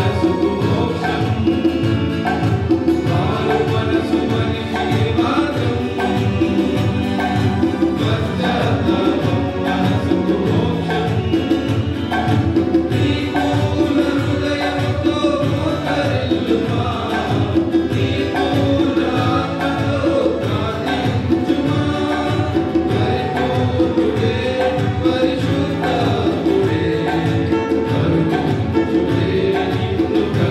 Jesus. will.